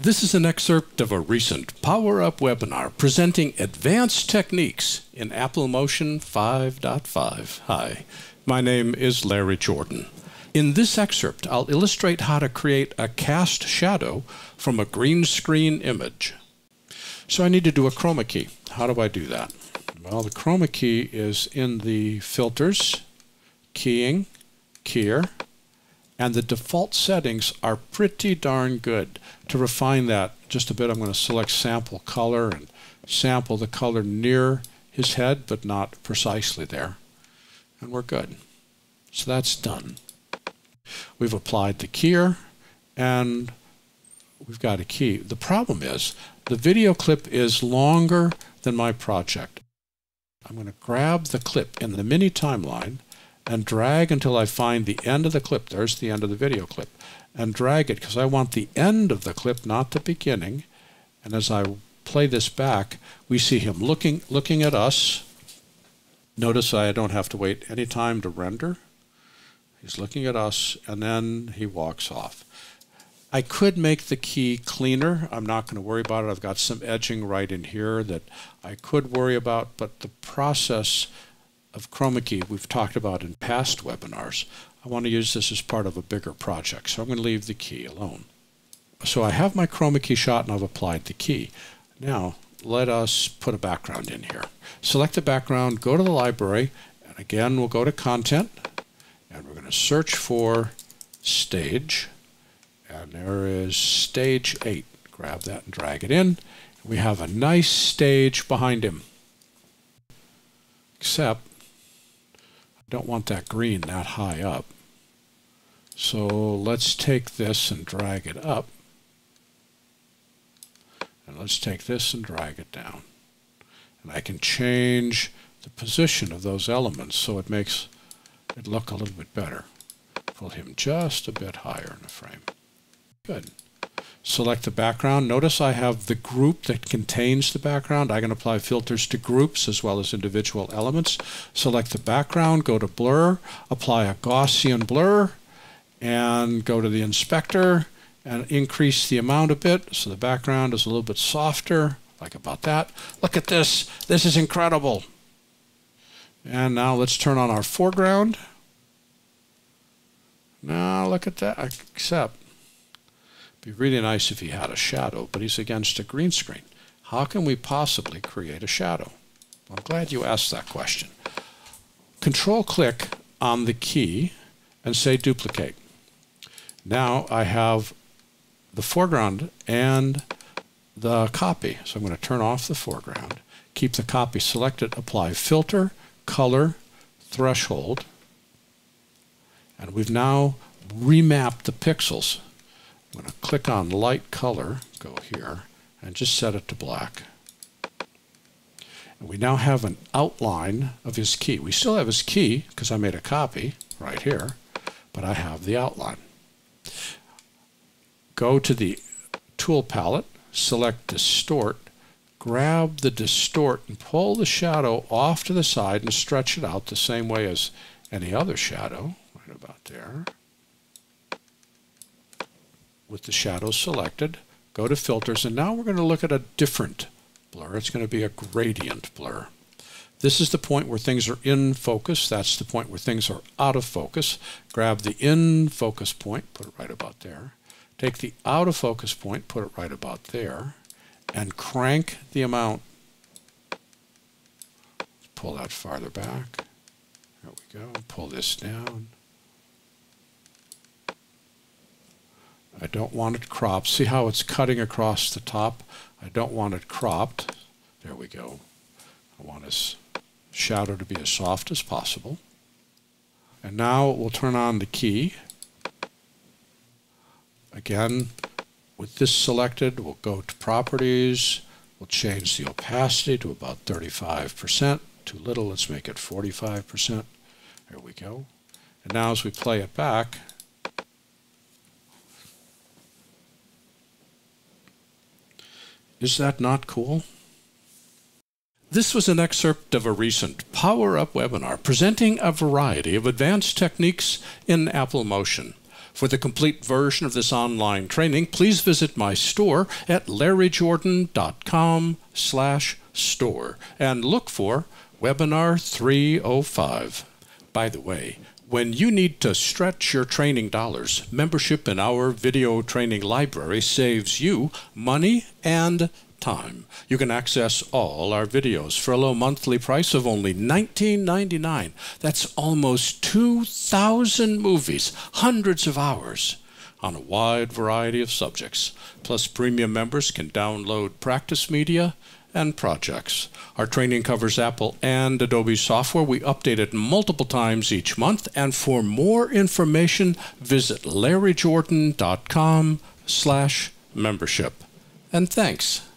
This is an excerpt of a recent Power Up webinar presenting advanced techniques in Apple Motion 5.5. Hi, my name is Larry Jordan. In this excerpt, I'll illustrate how to create a cast shadow from a green screen image. So I need to do a chroma key. How do I do that? Well, the chroma key is in the filters, keying, keyer, and the default settings are pretty darn good. To refine that just a bit, I'm going to select sample color and sample the color near his head, but not precisely there. And we're good. So that's done. We've applied the keyer and we've got a key. The problem is the video clip is longer than my project. I'm going to grab the clip in the mini timeline and drag until I find the end of the clip. There's the end of the video clip. And drag it because I want the end of the clip, not the beginning. And as I play this back, we see him looking, looking at us. Notice I don't have to wait any time to render. He's looking at us, and then he walks off. I could make the key cleaner. I'm not going to worry about it. I've got some edging right in here that I could worry about, but the process of chroma key we've talked about in past webinars. I want to use this as part of a bigger project, so I'm going to leave the key alone. So I have my chroma key shot and I've applied the key. Now let us put a background in here. Select the background, go to the library, and again we'll go to content, and we're going to search for stage, and there is stage 8. Grab that and drag it in. We have a nice stage behind him. Except don't want that green that high up. So let's take this and drag it up. And let's take this and drag it down. And I can change the position of those elements so it makes it look a little bit better. Pull him just a bit higher in the frame. Good. Select the background. Notice I have the group that contains the background. I can apply filters to groups as well as individual elements. Select the background, go to blur, apply a Gaussian blur, and go to the inspector and increase the amount a bit so the background is a little bit softer, like about that. Look at this. This is incredible. And now let's turn on our foreground. Now look at that, except be really nice if he had a shadow, but he's against a green screen. How can we possibly create a shadow? I'm glad you asked that question. Control click on the key and say duplicate. Now I have the foreground and the copy. So I'm going to turn off the foreground, keep the copy selected, apply filter, color, threshold, and we've now remapped the pixels I'm going to click on light color, go here, and just set it to black. And we now have an outline of his key. We still have his key because I made a copy right here, but I have the outline. Go to the tool palette, select distort, grab the distort and pull the shadow off to the side and stretch it out the same way as any other shadow, right about there with the shadows selected, go to filters, and now we're going to look at a different blur. It's going to be a gradient blur. This is the point where things are in focus. That's the point where things are out of focus. Grab the in focus point, put it right about there. Take the out of focus point, put it right about there, and crank the amount. Pull that farther back. There we go. Pull this down. I don't want it cropped. See how it's cutting across the top? I don't want it cropped. There we go. I want his shadow to be as soft as possible. And now we'll turn on the key. Again, with this selected, we'll go to Properties. We'll change the opacity to about 35%. Too little, let's make it 45%. There we go. And now as we play it back, Is that not cool? This was an excerpt of a recent Power Up webinar presenting a variety of advanced techniques in Apple Motion. For the complete version of this online training, please visit my store at larryjordan.com slash store and look for Webinar 305. By the way, when you need to stretch your training dollars, membership in our video training library saves you money and time. You can access all our videos for a low monthly price of only $19.99. That's almost 2,000 movies, hundreds of hours on a wide variety of subjects. Plus, premium members can download practice media and projects. Our training covers Apple and Adobe software. We update it multiple times each month. And for more information, visit larryjordan.com slash membership. And thanks.